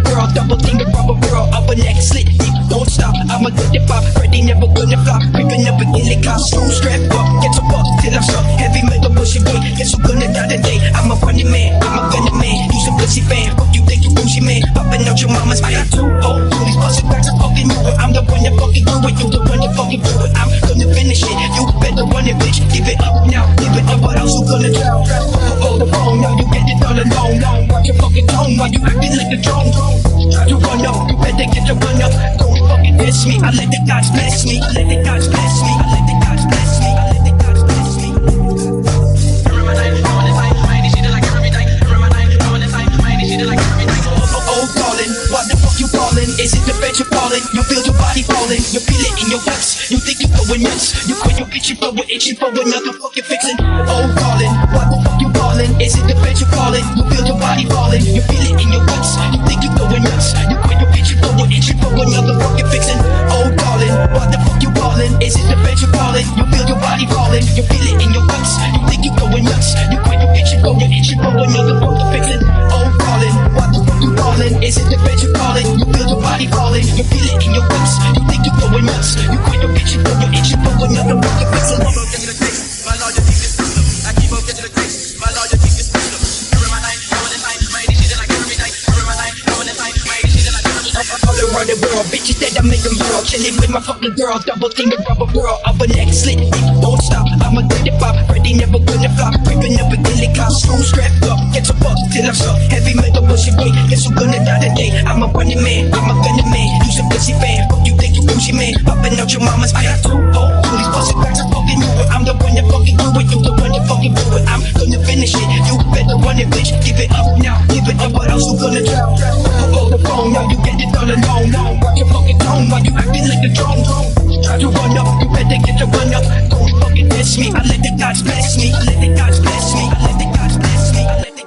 girl, double finger rubber girl, upper neck slit deep, don't stop. I'm a good if I'm ready, never gonna flop. Creeping up again, they got screw strap up, get some buck till I'm stuck. Heavy metal bushy weight, guess who's gonna die today? I'm a running man, I'm a gunning man, you some pussy fan. Fuck you think you bougie man, popping out your mama's got two old booties, busting back to fucking you, I'm the one that fucking do it. You the one that fucking do it. I'm gonna finish it. You better run it, bitch. Give it up now, give it up. What else oh, oh, oh, you gonna do? Hold the phone now, you get it all alone. Now watch your fucking tone while you acting like a drone. Try to run up, you better get your run up. Don't fucking diss me. I let the gods bless me. I let the gods bless me. I let the gods bless me. I let the gods bless me. Oh, oh, darling, what the fuck you calling? Is it the bed you're calling? You feel your body falling, you feel it in your guts. You think you're going nuts. You quit you but we're itching for another fucking fixing. Oh, darling, what the fuck you calling? Is it the bed you're calling? You feel your body falling, you feel it in your guts. All around the world, bitches that I make them girl with my fucking girl, double finger rubber girl Upper neck slit, don't stop I'm a good if ready, never gonna flop Creeping up a screw strapped up Get some buck till I'm stuck, heavy metal bushy weight Guess who's gonna die today? I'm a running man, I'm a gunning man You some pussy fan, fuck you think you bougie man. Popping out your mama's, I got two old it, I'm gonna finish it. You better run it, bitch, give it up now. Give it up, what else you gonna do? Hold the phone, now you get it all alone. Now Watch your fucking tone while you acting like a drone? Try to run up, you better get your run up. Don't fucking diss me, I let the gods bless me. I let the gods bless me, I let the gods bless me. I let the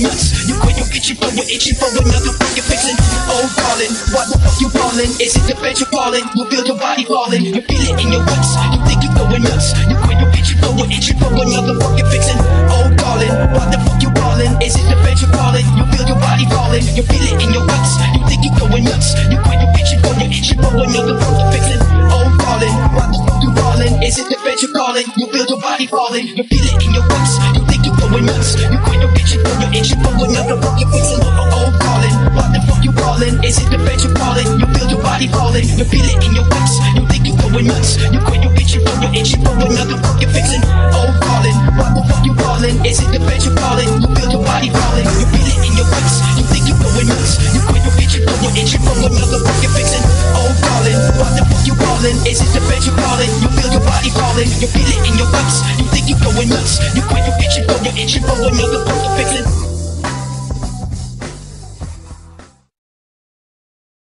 nuts. You quit your bitch, you but we're itching for another fucking. Oh, calling, what the fuck you? Is it the bed you're calling? You feel your body falling, you feel it in your guts. You think you're going nuts. You quit your bitch, you but we're itching for another fucking fixin'. Oh, calling, what the fuck you calling? Is it the bed you're calling? You feel your body falling, you feel it in your guts. You think you're going nuts. You quit your bitch, you but we're itching for another fucking fixin'. Oh, calling, what the fuck you calling? Is it the bed you're calling? You feel your body falling, you feel it in your guts. You you're going nuts. You quit your bitch, you another fucking fixin'. Oh, oh, calling, the fuck you calling? Is it the bed you're calling? You feel your body falling, you feel it in your. You think you're going nuts. You quit your bitch, you but you're itching for another fucking fixin'. Oh, calling, what the fuck you calling? Is it the bed you're calling? You feel your body falling, you feel it in your guts. You think you're going nuts. You quit your bitch, you but you're itching for another fucking fixin'. Oh, calling, what the fuck you calling? Is it the bed you're calling? You feel your body falling, you feel it in your guts. You think you're going nuts. You quit She rolling up the